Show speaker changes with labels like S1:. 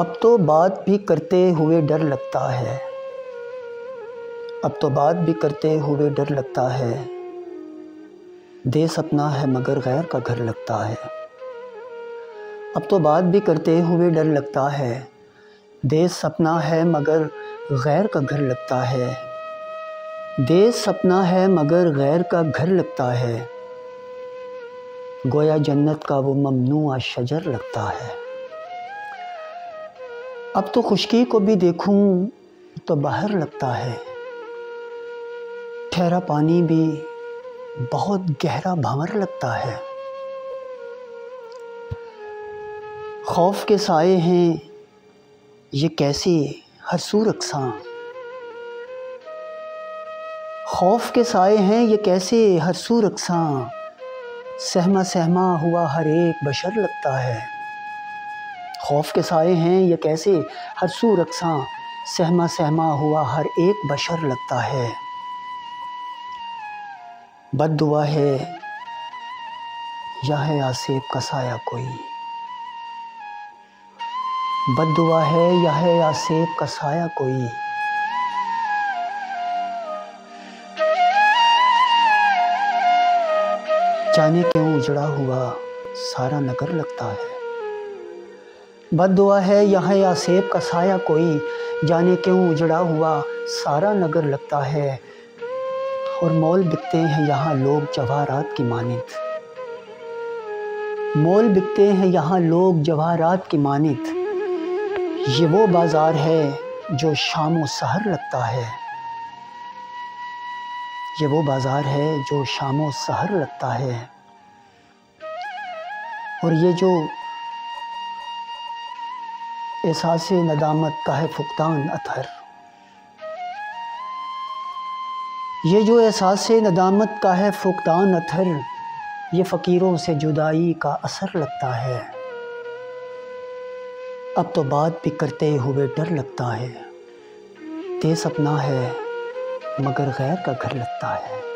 S1: अब तो बात भी करते हुए डर लगता है। अब तो बात भी करते हुए डर लगता है। देश अपना है मगर गैर का घर लगता है। अब तो बात भी करते हुए डर लगता है। देश अपना है मगर गैर का घर लगता है। देश सपना है मगर गैर का घर लगता है। गोया जन्नत का वो ममनू शजर लगता है। अब तो खुशकी को भी देखूँ तो बाहर लगता है। ठहरा पानी भी बहुत गहरा भंवर लगता है। खौफ के साए हैं, ये कैसी हरसूर अक्सा खौफ के साए हैं, ये कैसे हरसूर अक्सा सहमा सहमा हुआ हर एक बशर लगता है। खौफ के साए हैं ये कैसे? हर सू रक्सा सहमा सहमा हुआ हर एक बशर लगता है। बद दुआ है, या है आसेब का साया कोई? बद दुआ है, या है आसेब का साया कोई? जाने क्यों उजड़ा हुआ सारा नगर लगता है? बद दुआ है, यहाँ या सेब का साया कोई। जाने क्यों उजड़ा हुआ सारा नगर लगता है। और मॉल बिकते हैं यहाँ लोग जवाहरात की मानित। मोल बिकते हैं यहाँ लोग जवाहरात की मानित। ये वो बाज़ार है जो शाम सहर लगता है। ये वो बाज़ार है जो शाम सहर लगता है। और ये जो एहसास नदामत का है फुकतान अथर ये जो एहसास नदामत का है फुकतान अथर ये फ़कीरों से जुदाई का असर लगता है। अब तो बात भी करते हुए डर लगता है। तेज अपना है, मगर गैर का घर लगता है।